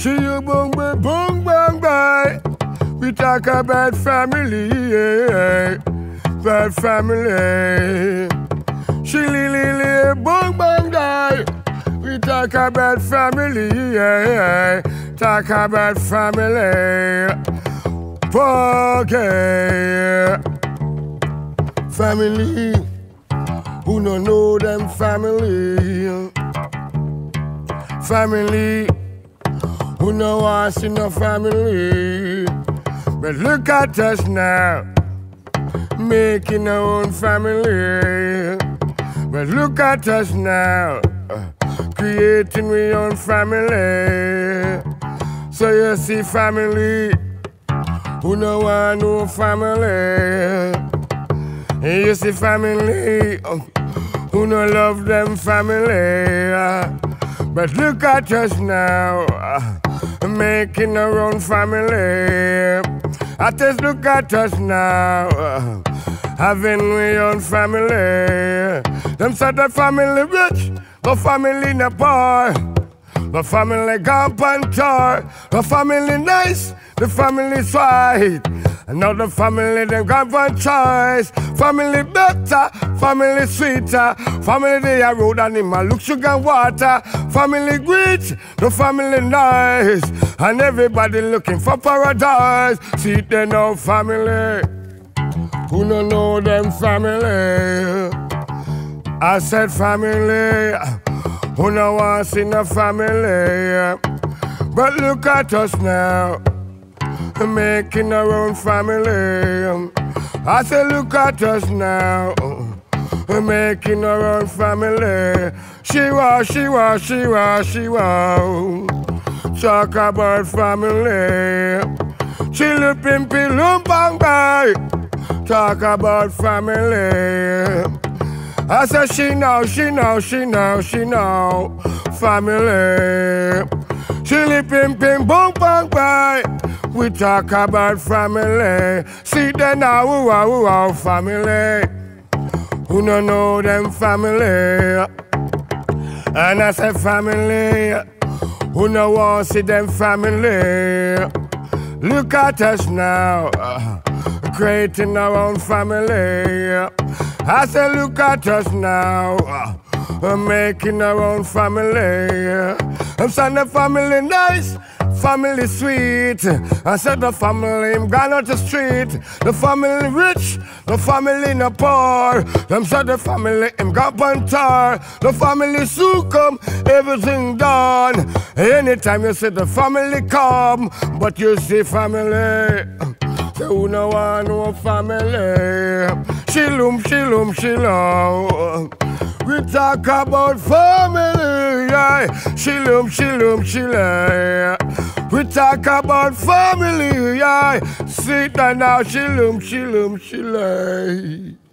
She you boom boom boom bang bang. We talk about family. Bad family. She li li li boom bang die. We talk about family. Talk about family. Okay. Family. Who no know them family? Family. Who no want in no family? But look at us now, making our own family. But look at us now, creating our own family. So you see family, who no want no family. You see family, who no love them family. But look at us now, making our own family. I just look at us now, uh, having our own family. Them said the family rich, the family not poor. The family gone on tour, the family nice, the family sweet. The family them gone on choice. Family better, family sweeter. Family they are road and him a look sugar water. Family rich, the family nice. And everybody looking for paradise. See they know family. Who no know them family? I said family, who no want see no family. But look at us now, making our own family. I said look at us now, making our own family. She was, she was, she was, she was. Talk about family. Chili pimpy lumpang bye. Talk about family. I said she know, she know, she know, she know. Family. Chili pim pim boom bang bye. We talk about family. See them now, ooh, ah, ooh, ah, family. Who no know them family? And I say family. Who no want see them family? Look at us now, uh, creating our own family. I say, look at us now, uh, making our own family. I'm saying the family nice, family sweet. I said the family I'm gone out the street. The family rich, the family no poor. Them said the family I'm gone on tour. The family soon come, everything done. Anytime you see the family come, but you see family. Who no want no family. Shilum, shilum, shilum. We talk about family, yeah. Shilum, shilum, shilum. We talk about family, yeah. Sit down now, shilum, shilum, shilum.